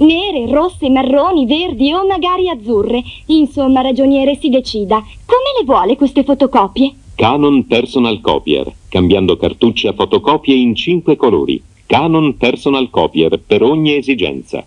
Nere, rosse, marroni, verdi o magari azzurre. Insomma, ragioniere, si decida. Come le vuole queste fotocopie? Canon Personal Copier, cambiando cartucce a fotocopie in cinque colori. Canon Personal Copier per ogni esigenza.